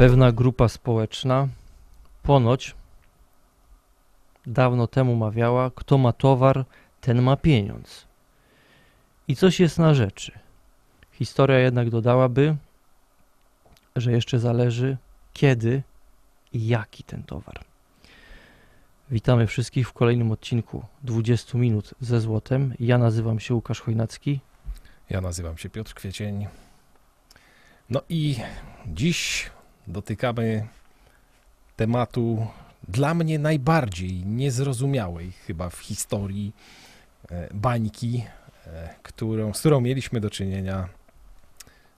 Pewna grupa społeczna ponoć dawno temu mawiała, kto ma towar, ten ma pieniądz. I coś jest na rzeczy. Historia jednak dodałaby, że jeszcze zależy kiedy i jaki ten towar. Witamy wszystkich w kolejnym odcinku 20 minut ze złotem. Ja nazywam się Łukasz Chojnacki. Ja nazywam się Piotr Kwiecień. No i dziś dotykamy tematu dla mnie najbardziej niezrozumiałej chyba w historii e, bańki, e, którą, z którą mieliśmy do czynienia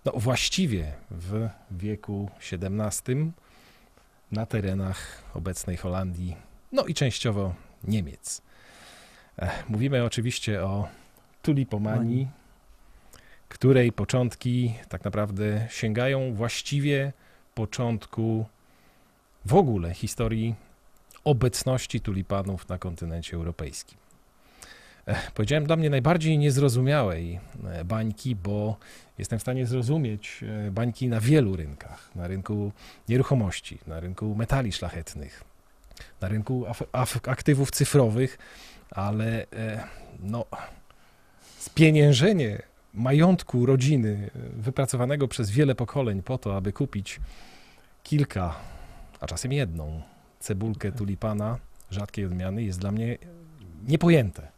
no, właściwie w wieku XVII na terenach obecnej Holandii, no i częściowo Niemiec. E, mówimy oczywiście o tulipomanii, której początki tak naprawdę sięgają właściwie początku w ogóle historii obecności tulipanów na kontynencie europejskim. Powiedziałem dla mnie najbardziej niezrozumiałej e, bańki, bo jestem w stanie zrozumieć e, bańki na wielu rynkach. Na rynku nieruchomości, na rynku metali szlachetnych, na rynku aktywów cyfrowych, ale e, no, spieniężenie majątku rodziny wypracowanego przez wiele pokoleń po to, aby kupić kilka, a czasem jedną cebulkę tulipana rzadkiej odmiany jest dla mnie niepojęte.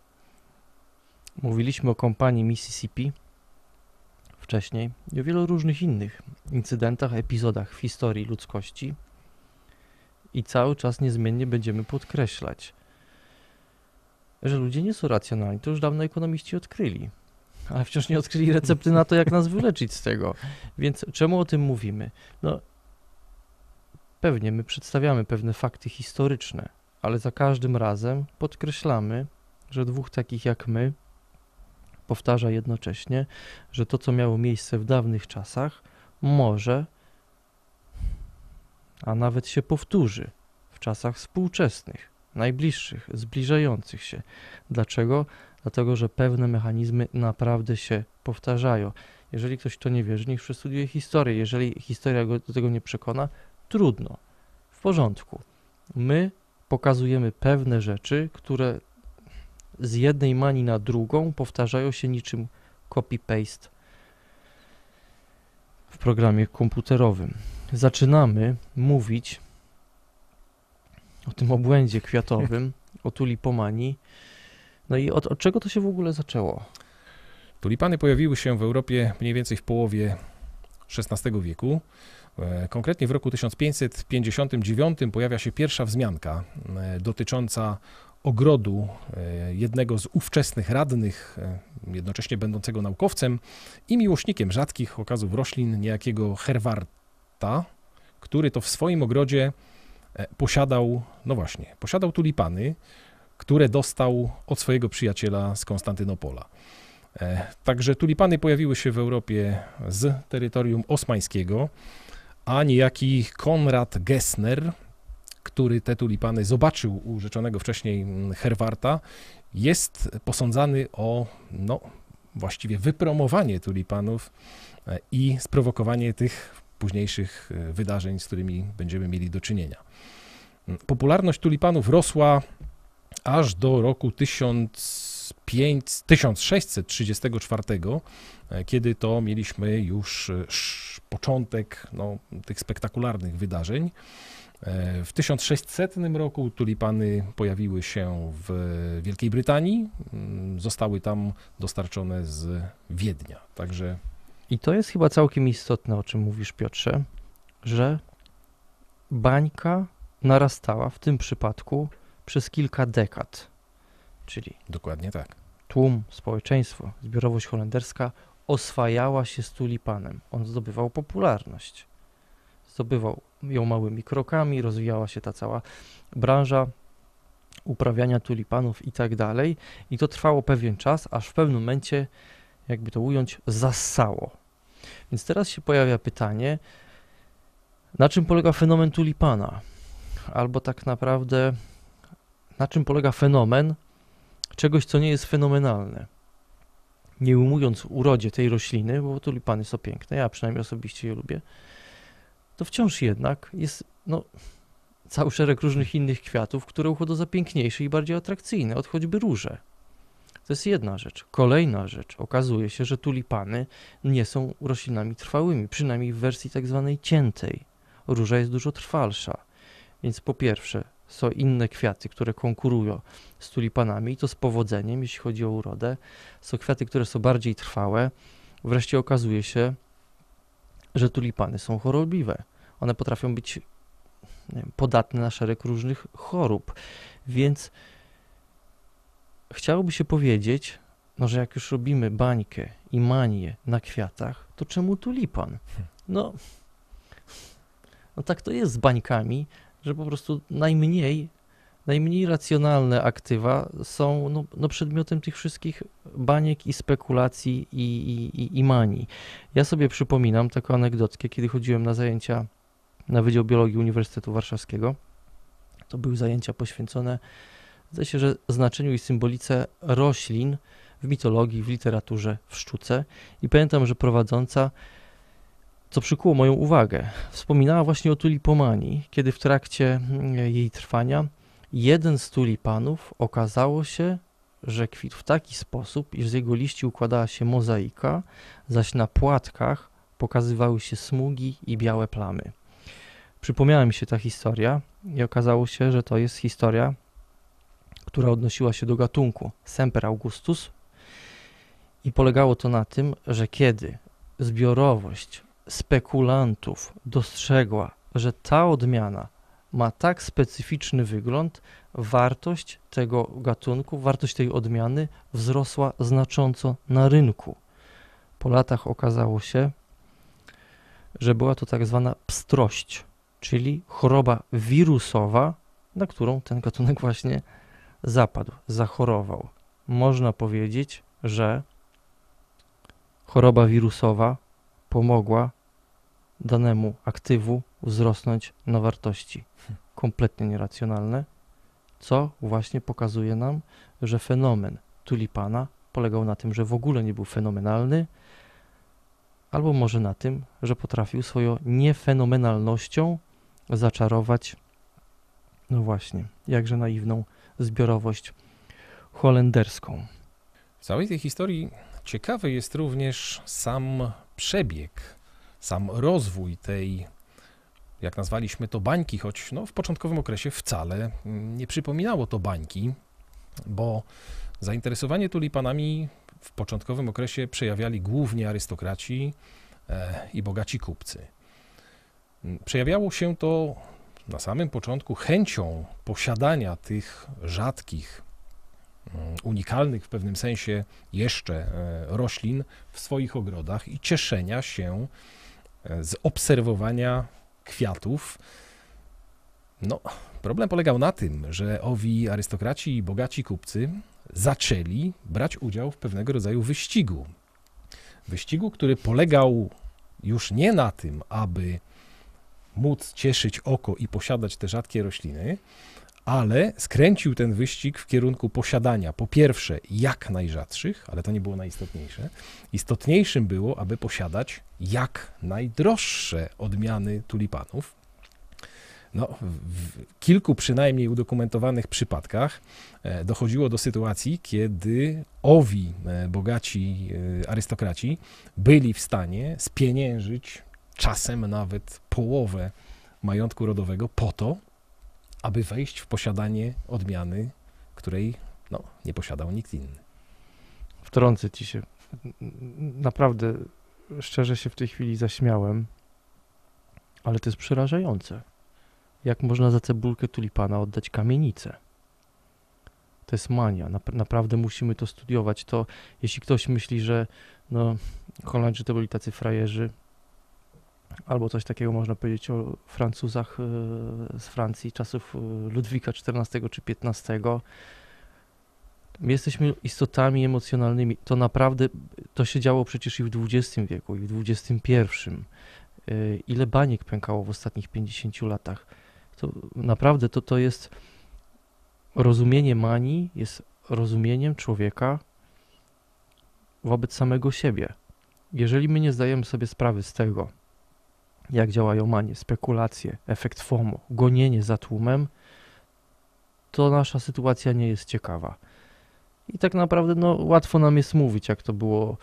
Mówiliśmy o kompanii Mississippi wcześniej i o wielu różnych innych incydentach, epizodach w historii ludzkości i cały czas niezmiennie będziemy podkreślać, że ludzie nie są racjonalni. To już dawno ekonomiści odkryli, ale wciąż nie odkryli recepty na to, jak nas wyleczyć z tego. Więc czemu o tym mówimy? No, pewnie my przedstawiamy pewne fakty historyczne, ale za każdym razem podkreślamy, że dwóch takich jak my powtarza jednocześnie, że to, co miało miejsce w dawnych czasach, może, a nawet się powtórzy w czasach współczesnych, najbliższych, zbliżających się. Dlaczego? Dlatego, że pewne mechanizmy naprawdę się powtarzają. Jeżeli ktoś to nie wierzy, niech przestudiuje historię. Jeżeli historia go do tego nie przekona, trudno. W porządku. My pokazujemy pewne rzeczy, które z jednej mani na drugą powtarzają się niczym copy-paste w programie komputerowym. Zaczynamy mówić o tym obłędzie kwiatowym, o tulipomanii. No i od, od czego to się w ogóle zaczęło? Tulipany pojawiły się w Europie mniej więcej w połowie XVI wieku. E, konkretnie w roku 1559 pojawia się pierwsza wzmianka e, dotycząca ogrodu e, jednego z ówczesnych radnych, jednocześnie będącego naukowcem i miłośnikiem rzadkich okazów roślin, niejakiego Herwarta, który to w swoim ogrodzie posiadał, no właśnie, posiadał tulipany, które dostał od swojego przyjaciela z Konstantynopola. Także tulipany pojawiły się w Europie z terytorium osmańskiego a niejaki Konrad Gessner, który te tulipany zobaczył u rzeczonego wcześniej Herwarta, jest posądzany o no, właściwie wypromowanie tulipanów e, i sprowokowanie tych późniejszych e, wydarzeń, z którymi będziemy mieli do czynienia. Popularność tulipanów rosła aż do roku 1634, e, kiedy to mieliśmy już początek no, tych spektakularnych wydarzeń. E, w 1600 roku tulipany pojawiły się w Wielkiej Brytanii, mm, zostały tam dostarczone z Wiednia. Także i to jest chyba całkiem istotne, o czym mówisz, Piotrze, że bańka narastała w tym przypadku przez kilka dekad. Czyli dokładnie tak. Tłum, społeczeństwo, zbiorowość holenderska oswajała się z tulipanem. On zdobywał popularność. Zdobywał ją małymi krokami, rozwijała się ta cała branża uprawiania tulipanów i tak dalej. I to trwało pewien czas, aż w pewnym momencie, jakby to ująć, zassało. Więc teraz się pojawia pytanie, na czym polega fenomen tulipana? Albo tak naprawdę, na czym polega fenomen czegoś, co nie jest fenomenalne? nie ujmując urodzie tej rośliny, bo tulipany są piękne, ja przynajmniej osobiście je lubię, to wciąż jednak jest no, cały szereg różnych innych kwiatów, które uchodzą za piękniejsze i bardziej atrakcyjne, od choćby róże. To jest jedna rzecz. Kolejna rzecz. Okazuje się, że tulipany nie są roślinami trwałymi, przynajmniej w wersji tak zwanej ciętej. Róża jest dużo trwalsza. Więc po pierwsze, są inne kwiaty, które konkurują z tulipanami i to z powodzeniem, jeśli chodzi o urodę. Są kwiaty, które są bardziej trwałe. Wreszcie okazuje się, że tulipany są chorobliwe. One potrafią być wiem, podatne na szereg różnych chorób. Więc chciałoby się powiedzieć, no, że jak już robimy bańkę i manię na kwiatach, to czemu tulipan? No, no tak to jest z bańkami, że po prostu najmniej, najmniej racjonalne aktywa są no, no przedmiotem tych wszystkich baniek i spekulacji i, i, i. Ja sobie przypominam taką anegdotkę, kiedy chodziłem na zajęcia na Wydział Biologii Uniwersytetu Warszawskiego. To były zajęcia poświęcone, zdaje się, że znaczeniu i symbolice roślin w mitologii, w literaturze, w sztuce. I pamiętam, że prowadząca, co przykuło moją uwagę, wspominała właśnie o tulipomanii, kiedy w trakcie mm, jej trwania jeden z tulipanów okazało się, że kwitł w taki sposób, iż z jego liści układała się mozaika, zaś na płatkach pokazywały się smugi i białe plamy. Przypomniała mi się ta historia i okazało się, że to jest historia, która odnosiła się do gatunku. Semper Augustus. I polegało to na tym, że kiedy zbiorowość spekulantów dostrzegła, że ta odmiana ma tak specyficzny wygląd, wartość tego gatunku, wartość tej odmiany wzrosła znacząco na rynku. Po latach okazało się, że była to tak zwana pstrość, czyli choroba wirusowa, na którą ten gatunek właśnie zapadł, zachorował. Można powiedzieć, że choroba wirusowa pomogła danemu aktywu wzrosnąć na wartości kompletnie nieracjonalne, co właśnie pokazuje nam, że fenomen tulipana polegał na tym, że w ogóle nie był fenomenalny, albo może na tym, że potrafił swoją niefenomenalnością zaczarować, no właśnie, jakże naiwną zbiorowość holenderską. W całej tej historii ciekawy jest również sam przebieg, sam rozwój tej, jak nazwaliśmy to, bańki, choć no, w początkowym okresie wcale nie przypominało to bańki, bo zainteresowanie tulipanami w początkowym okresie przejawiali głównie arystokraci e, i bogaci kupcy. Przejawiało się to na samym początku chęcią posiadania tych rzadkich, mm, unikalnych w pewnym sensie jeszcze e, roślin w swoich ogrodach i cieszenia się e, z obserwowania kwiatów. No, problem polegał na tym, że owi arystokraci i bogaci kupcy zaczęli brać udział w pewnego rodzaju wyścigu. Wyścigu, który polegał już nie na tym, aby móc cieszyć oko i posiadać te rzadkie rośliny, ale skręcił ten wyścig w kierunku posiadania po pierwsze jak najrzadszych, ale to nie było najistotniejsze. Istotniejszym było, aby posiadać jak najdroższe odmiany tulipanów. No, w kilku przynajmniej udokumentowanych przypadkach e, dochodziło do sytuacji, kiedy owi e, bogaci e, arystokraci byli w stanie spieniężyć czasem nawet połowę majątku rodowego po to, aby wejść w posiadanie odmiany, której no, nie posiadał nikt inny. Wtrącę ci się. Naprawdę, szczerze się w tej chwili zaśmiałem, ale to jest przerażające. Jak można za cebulkę tulipana oddać kamienicę? To jest mania. Naprawdę musimy to studiować. To jeśli ktoś myśli, że no, Holandrzy to byli tacy frajerzy, Albo coś takiego można powiedzieć o Francuzach e, z Francji czasów e, Ludwika XIV czy XV. My jesteśmy istotami emocjonalnymi. To naprawdę, to się działo przecież i w XX wieku, i w XXI. E, ile baniek pękało w ostatnich 50 latach. To naprawdę to, to jest rozumienie manii, jest rozumieniem człowieka wobec samego siebie. Jeżeli my nie zdajemy sobie sprawy z tego, jak działają manie, spekulacje, efekt FOMO, gonienie za tłumem, to nasza sytuacja nie jest ciekawa. I tak naprawdę no, łatwo nam jest mówić, jak to było,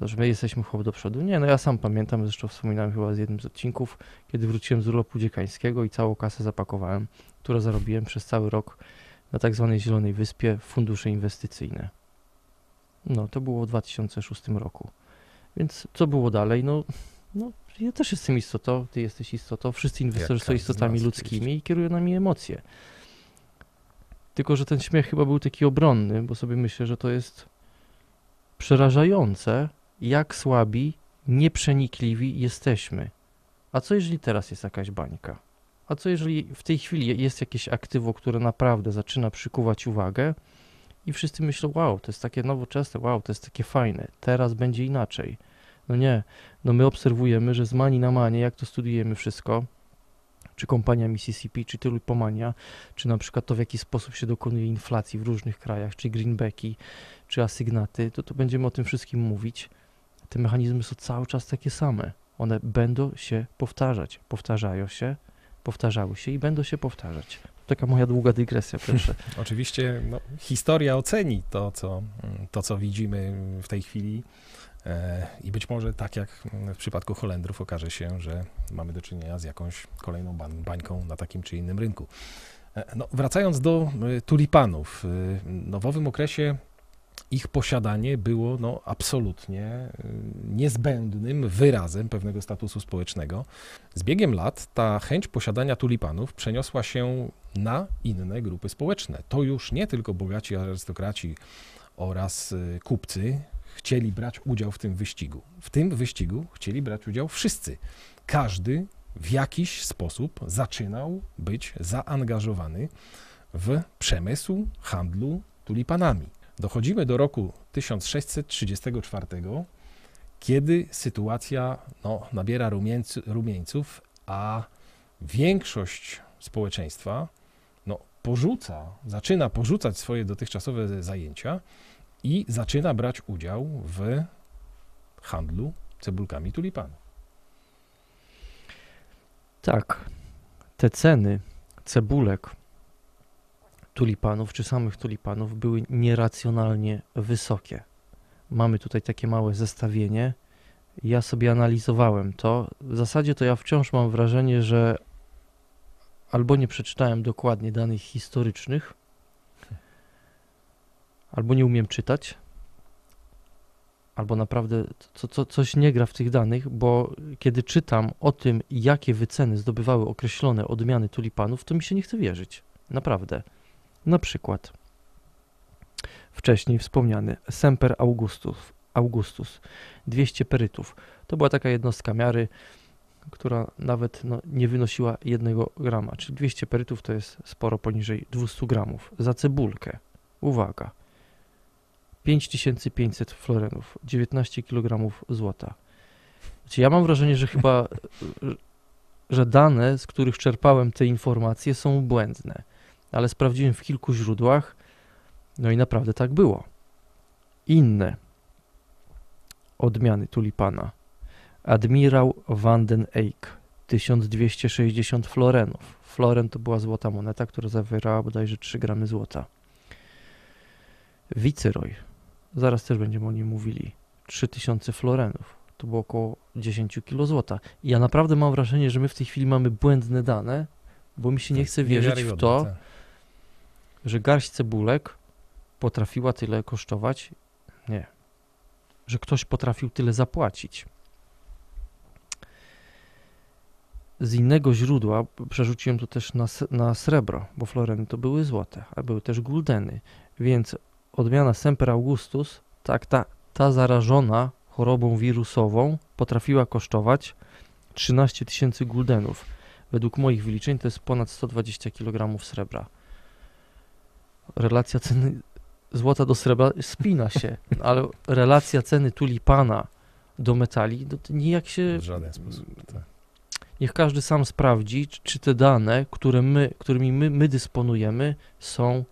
że my jesteśmy chłop do przodu. Nie, no ja sam pamiętam, zresztą wspominałem chyba z jednym z odcinków, kiedy wróciłem z urlopu dziekańskiego i całą kasę zapakowałem, którą zarobiłem przez cały rok na tak zwanej Zielonej Wyspie fundusze inwestycyjne. No, to było w 2006 roku. Więc co było dalej? No, no ja też jestem istotą, ty jesteś istotą, wszyscy inwestorzy są istotami ludzkimi oczywiście. i kierują nami emocje. Tylko, że ten śmiech chyba był taki obronny, bo sobie myślę, że to jest przerażające, jak słabi, nieprzenikliwi jesteśmy. A co jeżeli teraz jest jakaś bańka? A co jeżeli w tej chwili jest jakieś aktywo, które naprawdę zaczyna przykuwać uwagę i wszyscy myślą, wow, to jest takie nowoczesne, wow, to jest takie fajne, teraz będzie inaczej. No nie, no my obserwujemy, że z mani na manie, jak to studiujemy wszystko, czy kompania Mississippi, czy Tulipomania, czy na przykład to, w jaki sposób się dokonuje inflacji w różnych krajach, czy greenbacki, czy asygnaty, to, to będziemy o tym wszystkim mówić. Te mechanizmy są cały czas takie same. One będą się powtarzać, powtarzają się, powtarzały się i będą się powtarzać. Taka moja długa dygresja, proszę. Oczywiście no, historia oceni to co, to, co widzimy w tej chwili. E, I być może tak jak w przypadku Holendrów okaże się, że mamy do czynienia z jakąś kolejną bań, bańką na takim czy innym rynku. E, No, wracając do e, tulipanów, no, w owym okresie ich posiadanie było no, absolutnie niezbędnym wyrazem pewnego statusu społecznego. Z biegiem lat ta chęć posiadania tulipanów przeniosła się na inne grupy społeczne. To już nie tylko bogaci arystokraci oraz kupcy chcieli brać udział w tym wyścigu. W tym wyścigu chcieli brać udział wszyscy. Każdy w jakiś sposób zaczynał być zaangażowany w przemysł handlu tulipanami. Dochodzimy do roku 1634, kiedy sytuacja no, nabiera rumieńców, a większość społeczeństwa no, porzuca, zaczyna porzucać swoje dotychczasowe zajęcia i zaczyna brać udział w handlu cebulkami tulipanów. Tak, te ceny cebulek, tulipanów czy samych tulipanów były nieracjonalnie wysokie. Mamy tutaj takie małe zestawienie. Ja sobie analizowałem to. W zasadzie to ja wciąż mam wrażenie, że albo nie przeczytałem dokładnie danych historycznych, albo nie umiem czytać, albo naprawdę co, co, coś nie gra w tych danych, bo kiedy czytam o tym, jakie wyceny zdobywały określone odmiany tulipanów, to mi się nie chce wierzyć. Naprawdę. Na przykład wcześniej wspomniany Semper Augustus, Augustus 200 perytów. To była taka jednostka miary, która nawet no, nie wynosiła 1 grama, czyli 200 perytów to jest sporo poniżej 200 gramów za cebulkę. Uwaga. 5500 florenów, 19 kg złota. Znaczy, ja mam wrażenie, że chyba, że dane, z których czerpałem te informacje, są błędne, ale sprawdziłem w kilku źródłach, no i naprawdę tak było. Inne odmiany tulipana. Admirał van den Eyck, 1260 florenów. Floren to była złota moneta, która zawierała bodajże 3 gramy złota. Viceroy, zaraz też będziemy o nim mówili, 3000 florenów, to było około 10 kg złota. I ja naprawdę mam wrażenie, że my w tej chwili mamy błędne dane, bo mi się nie chce wierzyć w to, tak. że garść cebulek potrafiła tyle kosztować. Nie. Że ktoś potrafił tyle zapłacić. Z innego źródła przerzuciłem to też na, na srebro, bo floreny to były złote, a były też guldeny. Więc odmiana Semper Augustus, tak, ta, ta zarażona chorobą wirusową potrafiła kosztować 13 tysięcy guldenów. Według moich wyliczeń to jest ponad 120 kg srebra. Relacja ceny złota do srebra spina się, ale relacja ceny tulipana do metali, no to nijak się W żaden sposób. Tak. Niech każdy sam sprawdzi, czy, czy te dane, które my, którymi my, my dysponujemy, są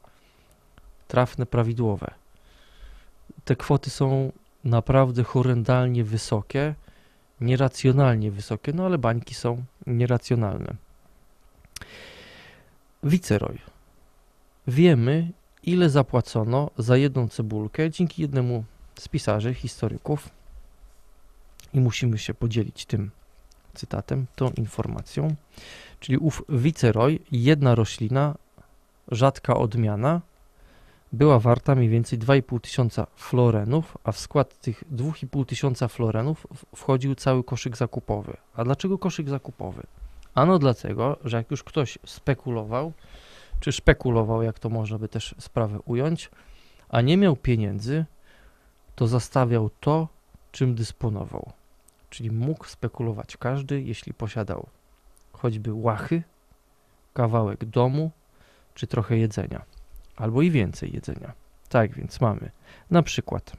trafne, prawidłowe. Te kwoty są naprawdę horrendalnie wysokie nieracjonalnie wysokie, no ale bańki są nieracjonalne. Wiceroj. Wiemy, ile zapłacono za jedną cebulkę dzięki jednemu z pisarzy, historyków i musimy się podzielić tym cytatem, tą informacją. Czyli ów wiceroj, jedna roślina, rzadka odmiana, była warta mniej więcej 2,5 tysiąca florenów, a w skład tych 2,5 tysiąca florenów wchodził cały koszyk zakupowy. A dlaczego koszyk zakupowy? Ano dlatego, że jak już ktoś spekulował, czy szpekulował, jak to można by też sprawę ująć, a nie miał pieniędzy, to zastawiał to, czym dysponował. Czyli mógł spekulować każdy, jeśli posiadał choćby łachy, kawałek domu, czy trochę jedzenia, albo i więcej jedzenia. Tak więc mamy na przykład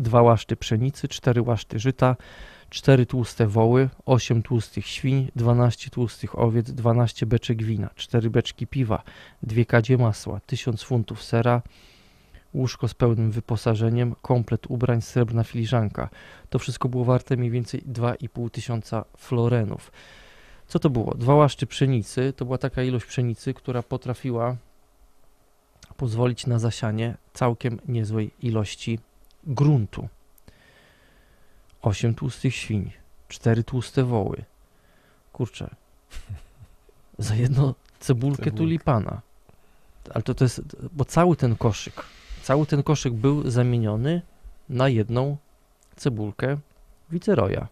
dwa łaszty pszenicy, cztery łaszty żyta, 4 tłuste woły, 8 tłustych świń, 12 tłustych owiec, 12 beczek wina, 4 beczki piwa, 2 kadzie masła, 1000 funtów sera, łóżko z pełnym wyposażeniem, komplet ubrań, srebrna filiżanka. To wszystko było warte mniej więcej 2,5 tysiąca florenów. Co to było? Dwa łaszczy pszenicy, to była taka ilość pszenicy, która potrafiła pozwolić na zasianie całkiem niezłej ilości gruntu. 8 tłustych świń, 4 tłuste woły. Kurczę. Za jedno cebulkę Cebulkę. tulipana. Ale to, to jest, bo cały ten koszyk, cały ten koszyk był zamieniony na jedną cebulkę wiceroja.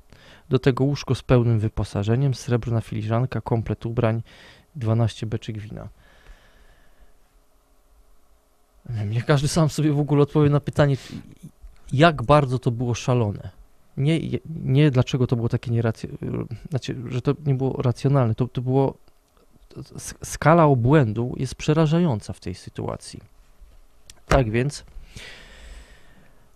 Do tego łóżko z pełnym wyposażeniem, srebrna filiżanka, komplet ubrań, 12 beczek wina. Niech każdy sam sobie w ogóle odpowie na pytanie, jak bardzo to było szalone. Nie, nie dlaczego to było takie nieracjonalne, znaczy, że to nie było racjonalne, to, to było, skala obłędu jest przerażająca w tej sytuacji. Tak więc,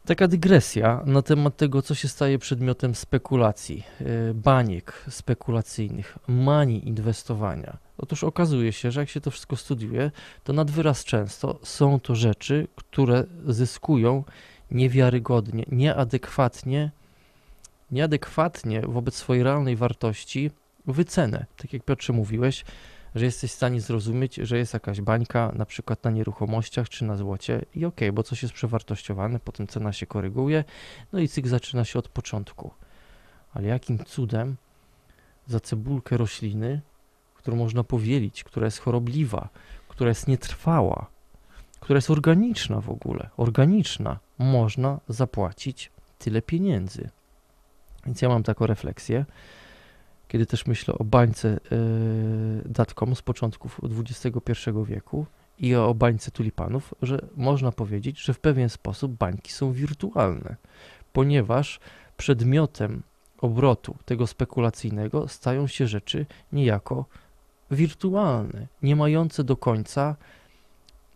taka dygresja na temat tego, co się staje przedmiotem spekulacji, yy, baniek spekulacyjnych, manii inwestowania. Otóż okazuje się, że jak się to wszystko studiuje, to nad wyraz często są to rzeczy, które zyskują niewiarygodnie, nieadekwatnie, nieadekwatnie wobec swojej realnej wartości wycenę. Tak jak Piotrze mówiłeś, że jesteś w stanie zrozumieć, że jest jakaś bańka, na przykład na nieruchomościach czy na złocie i okej, bo coś jest przewartościowane, potem cena się koryguje, no i cykl zaczyna się od początku. Ale jakim cudem za cebulkę rośliny, którą można powielić, która jest chorobliwa, która jest nietrwała, która jest organiczna w ogóle, organiczna, można zapłacić tyle pieniędzy. Więc ja mam taką refleksję, kiedy też myślę o bańce yy, datkom z początków XXI wieku i o bańce tulipanów, że można powiedzieć, że w pewien sposób bańki są wirtualne, ponieważ przedmiotem obrotu tego spekulacyjnego stają się rzeczy niejako wirtualne, nie mające do końca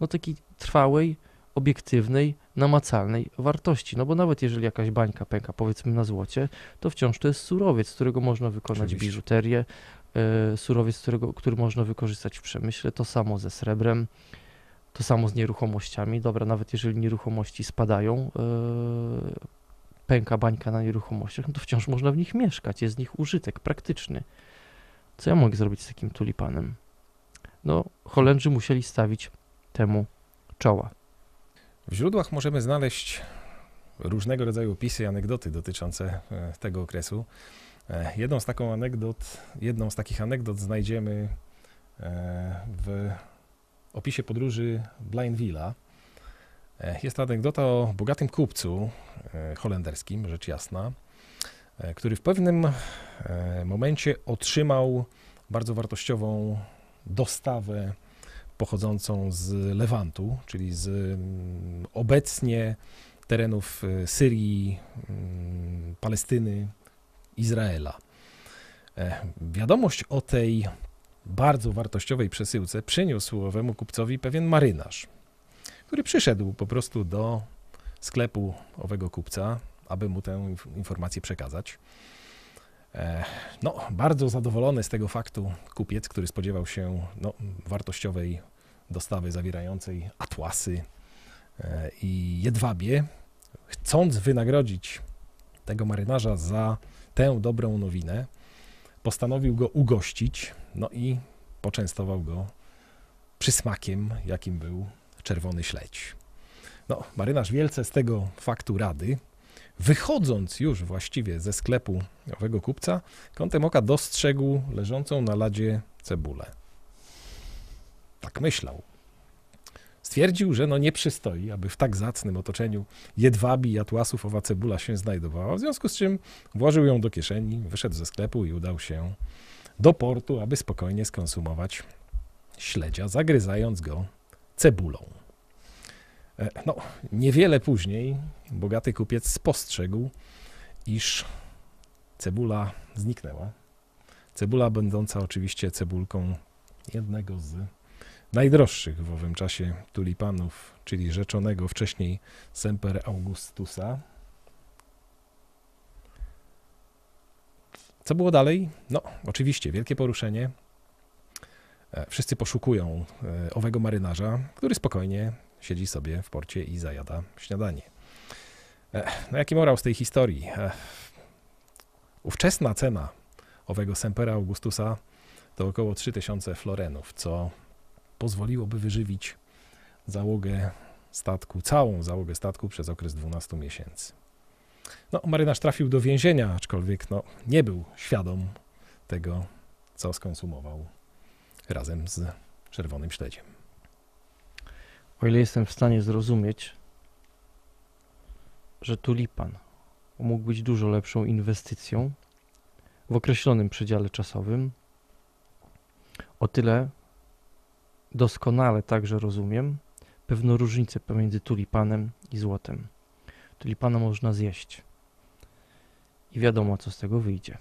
no takiej trwałej, obiektywnej, namacalnej wartości. No bo nawet jeżeli jakaś bańka pęka, powiedzmy na złocie, to wciąż to jest surowiec, z którego można wykonać Oczywiście. biżuterię, e, surowiec, którego, który można wykorzystać w przemyśle, to samo ze srebrem, to samo z nieruchomościami. Dobra, nawet jeżeli nieruchomości spadają, e, pęka bańka na nieruchomościach, no to wciąż można w nich mieszkać, jest z nich użytek praktyczny. Co ja mogę zrobić z takim tulipanem? No, Holendrzy musieli stawić temu czoła. W źródłach możemy znaleźć różnego rodzaju opisy i anegdoty dotyczące e, tego okresu. E, Jedną z taką anegdot, jedną z takich anegdot znajdziemy e, w opisie podróży Blainville'a. Jest to anegdota o bogatym kupcu holenderskim, rzecz jasna, który w pewnym e, momencie otrzymał bardzo wartościową dostawę pochodzącą z Lewantu, czyli z mm, obecnie terenów e, Syrii, mm, Palestyny, Izraela. E, Wiadomość o tej bardzo wartościowej przesyłce przyniósł owemu kupcowi pewien marynarz, który przyszedł po prostu do sklepu owego kupca, aby mu tę inf- informację przekazać. E, No, bardzo zadowolony z tego faktu kupiec, który spodziewał się no, wartościowej dostawy zawierającej atłasy e, i jedwabie, chcąc wynagrodzić tego marynarza za tę dobrą nowinę, postanowił go ugościć, no i poczęstował go przysmakiem, jakim był czerwony śledź. No, marynarz wielce z tego faktu rady, wychodząc już właściwie ze sklepu owego kupca, kątem oka dostrzegł leżącą na ladzie cebulę. Tak myślał. Stwierdził, że no nie przystoi, aby w tak zacnym otoczeniu jedwabi i atłasów owa cebula się znajdowała, w związku z czym włożył ją do kieszeni, wyszedł ze sklepu i udał się do portu, aby spokojnie skonsumować śledzia, zagryzając go cebulą. E, No, niewiele później bogaty kupiec spostrzegł, iż cebula zniknęła. Cebula będąca oczywiście cebulką jednego z najdroższych w owym czasie tulipanów, czyli rzeczonego wcześniej Semper Augustusa. Co było dalej? No, oczywiście, wielkie poruszenie. E, Wszyscy poszukują e, owego marynarza, który spokojnie siedzi sobie w porcie i zajada śniadanie. E, No jaki morał z tej historii? E, Ówczesna cena owego Sempera Augustusa to około 3000 florenów, co pozwoliłoby wyżywić załogę statku, całą załogę statku przez okres 12 miesięcy. No, marynarz trafił do więzienia, aczkolwiek no, nie był świadom tego, co skonsumował razem z czerwonym śledziem. O ile jestem w stanie zrozumieć, że tulipan mógł być dużo lepszą inwestycją w określonym przedziale czasowym, o tyle doskonale także rozumiem pewną różnicę pomiędzy tulipanem i złotem. Tulipana można zjeść i wiadomo, co z tego wyjdzie.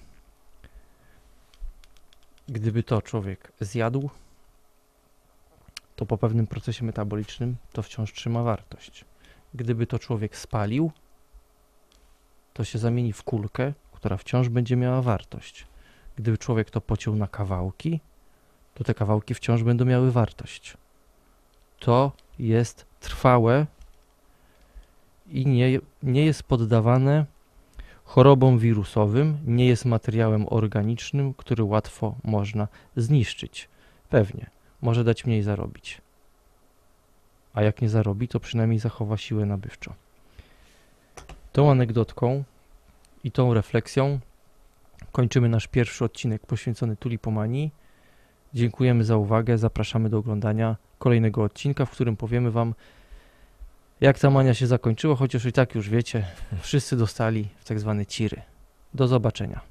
Gdyby to człowiek zjadł, to po pewnym procesie metabolicznym to wciąż trzyma wartość. Gdyby to człowiek spalił, to się zamieni w kulkę, która wciąż będzie miała wartość. Gdyby człowiek to pociął na kawałki, to te kawałki wciąż będą miały wartość. To jest trwałe i nie, nie jest poddawane chorobom wirusowym, nie jest materiałem organicznym, który łatwo można zniszczyć. Pewnie może dać mniej zarobić. A jak nie zarobi, to przynajmniej zachowa siłę nabywczą. Tą anegdotką i tą refleksją kończymy nasz pierwszy odcinek poświęcony tulipomanii. Dziękujemy za uwagę. Zapraszamy do oglądania kolejnego odcinka, w którym powiemy Wam, jak ta mania się zakończyła, chociaż i tak już wiecie, wszyscy dostali w tak zwane ciry. Do zobaczenia.